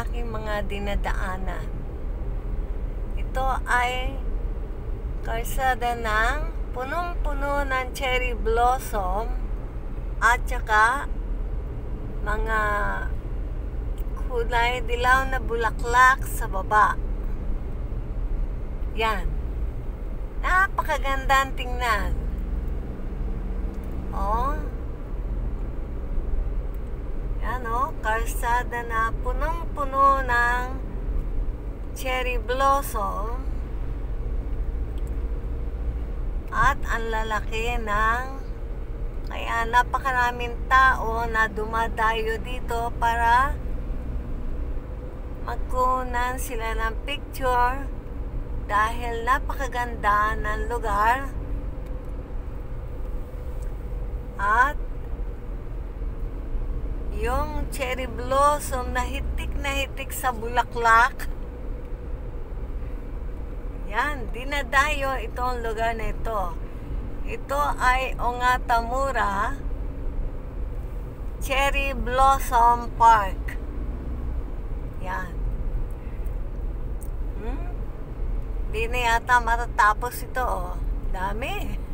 aking mga dinadaanan. Ito ay kalsada ng punong-puno ng cherry blossom at saka mga kulay dilaw na bulaklak sa baba. Yan. Napakaganda ang tingnan. Oh. Yan oh, kalsada na punong-puno ng cherry blossom. At ang lalaki ng kaya napakaraming tao na dumadayo dito para magkunan sila ng picture dahil napakaganda ng lugar at yung cherry blossom na hitik na hitik sa bulaklak yan, dinadayo itong lugar na ito ito ay Ongatamura Cherry Blossom Park yan hmm? di na yata matatapos ito oh. dami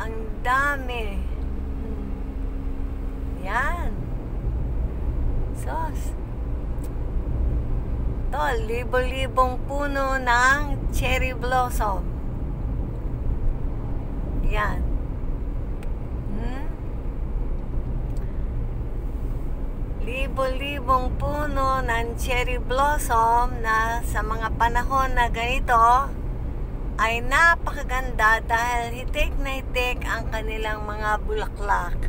ang dami. Yan sos to libo-libong puno ng cherry blossom yan hmm? libo-libong puno ng cherry blossom na sa mga panahon na ganito ay napakaganda dahil hitik na hitik ang kanilang mga bulaklak.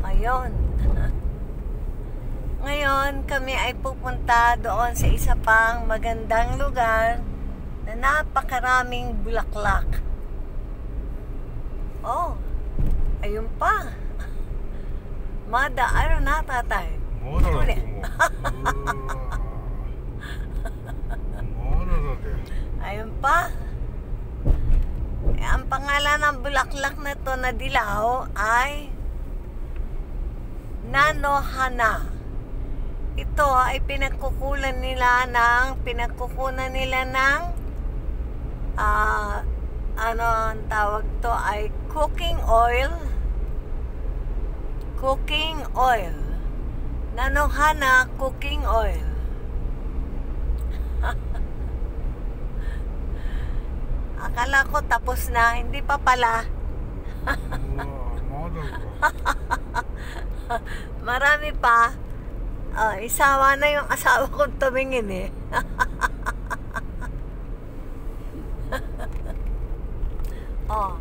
Ayun. Ngayon, kami ay pupunta doon sa isa pang magandang lugar na napakaraming bulaklak. Oh, ayun pa. Mada, ano na, tatay? Moro ano Ayun pa. Eh, ang pangalan ng bulaklak na to na dilaw ay Nanohana. Ito ay pinagkukulan nila ng pinagkukunan nila ng ah ano ang tawag to ay cooking oil cooking oil Nanohana cooking oil Akala ko tapos na, hindi pa pala. Marami pa. Uh, isawa na yung asawa kong tumingin eh. oh,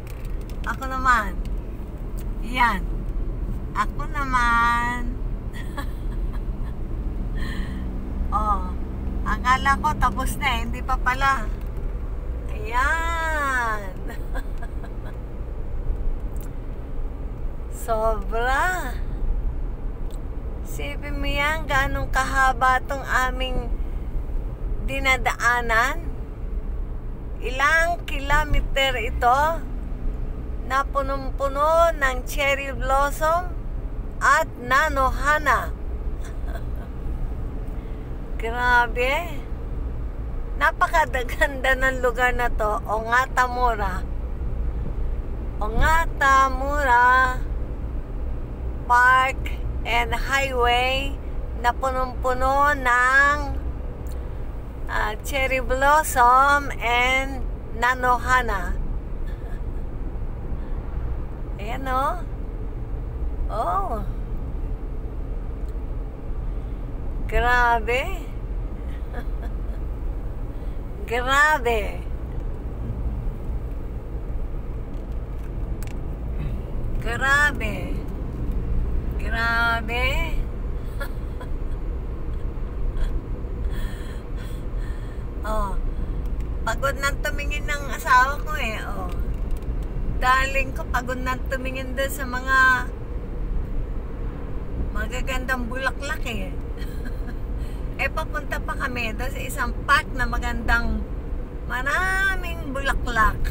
ako naman. Yan. Ako naman. oh, akala ko tapos na eh. Hindi pa pala. Ayan. Sobra. Sipin mo yan, ganong kahaba tong aming dinadaanan. Ilang kilometer ito na punong-puno ng cherry blossom at nanohana. Grabe. Napakaganda ng lugar na to, Ongatamura. Ongatamura Park and Highway na punong-puno ng ah, cherry blossom and nanohana. Ayan o. Oh. Grabe. Grabe. Grabe. Grabe. oh. Pagod nang tumingin ng asawa ko eh. Oh. Darling ko, pagod nang tumingin doon sa mga magagandang bulaklak eh. eh, papunta pa kami doon sa isang park na magandang maraming bulaklak.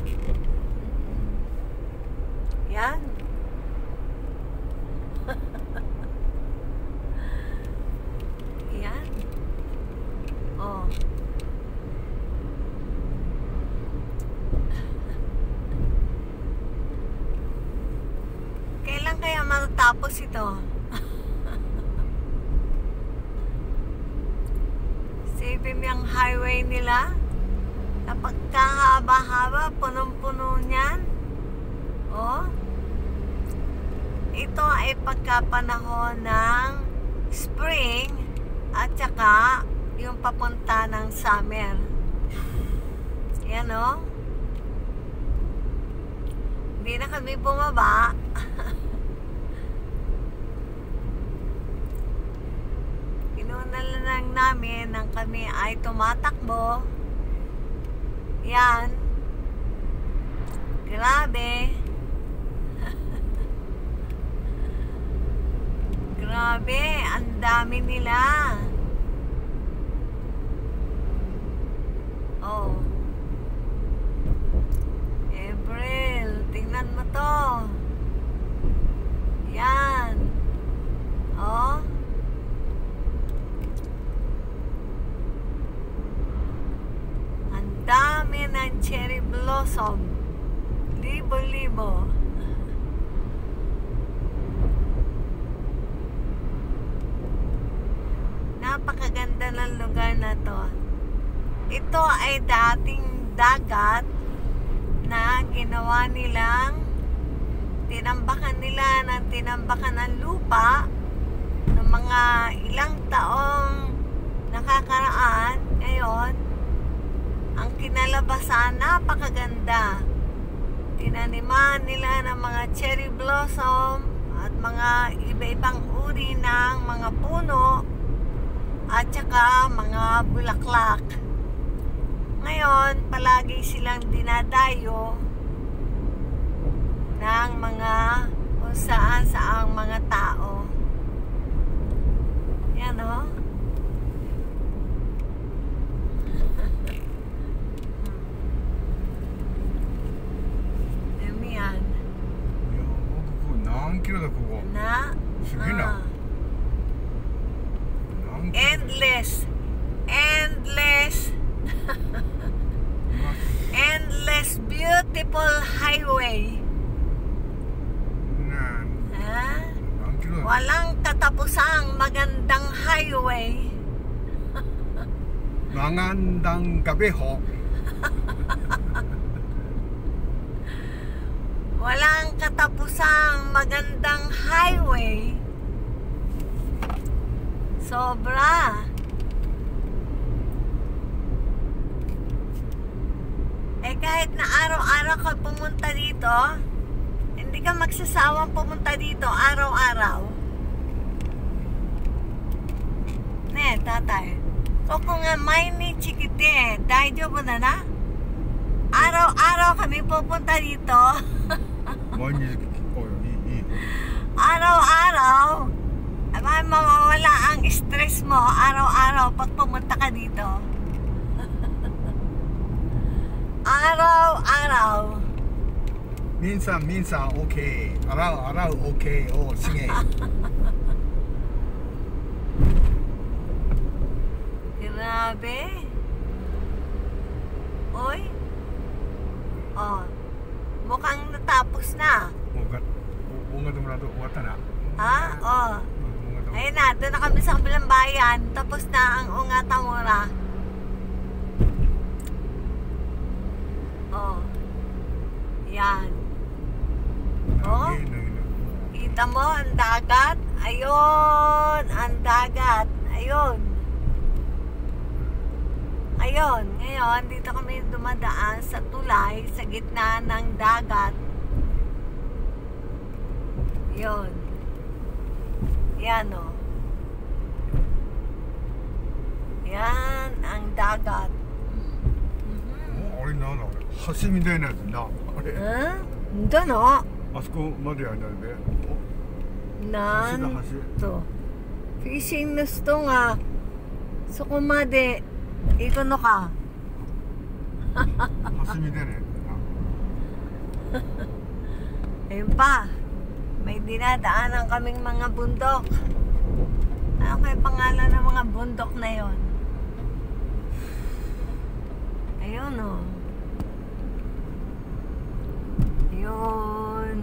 Yan. Matatapos ito. Sipin mo yung highway nila. Kapag kahaba-haba, punong-puno niyan. Oh. Ito ay pagkapanahon ng spring at saka yung papunta ng summer. Yan oh. Hindi na kami bumaba. lang namin nang kami ay tumatakbo. Yan. Grabe. Grabe, ang dami nila. Oh. April, tingnan mo to. Yan. Oh. Ang dami ng cherry blossom. Libo-libo. Napakaganda ng lugar na to. Ito ay dating dagat na ginawa nilang tinambakan nila ng tinambakan ng lupa ng mga ilang taong nakakaraan. Ngayon ang kinalabasan napakaganda. Tinaniman nila ng mga cherry blossom at mga iba-ibang uri ng mga puno at saka mga bulaklak ngayon, palagi silang dinadayo ng mga kung saan saang mga tao. Yan o. Oh. Yan yan. いや僕ここ何キロだここ Na? Sige na. ah, 何キロ endless. Endless. Endless beautiful highway. Ha? walang katapusang magandang highway. Magandang gabi ho. Walang katapusang magandang highway. Sobra. Eh kahit na araw-araw ka pumunta dito, hindi ka magsasawang pumunta dito araw-araw. Ne, tatay. Koko nga may ni chikite, eh. daijo mo na na? Araw-araw kami pupunta dito. Araw-araw ma mawawala ang stress mo araw-araw pag pumunta ka dito. araw-araw. Minsan, minsan, okay. Araw, araw, okay. Oh, sige. Grabe. Oy. Oh. Mukhang natapos na. Mukhang, mukhang natapos na. Ha? Oh. Ayun na, doon na kami sa kabilang bayan. Tapos na ang Unga Tamura. Oh. Yan. Oh. Ano, ano? Kita mo ang dagat. Ayun, ang dagat. Ayun. Ayun, ngayon dito kami dumadaan sa tulay sa gitna ng dagat. Yun. Yan o. Oh. Yan ang dagat. Mm-hmm. あれなんだあれ橋みたいやつなあれうんだなあそこまでやんないでなフィッシングストがそこまで行くのか橋みたいなやえんぱ May dinadaanan kaming mga bundok. Ah, ano kaya pangalan ng mga bundok na yon? Ayun o. Oh. Yun.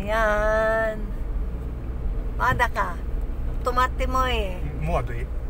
Ayan. Mada ka. Tumati mo eh. Modo eh.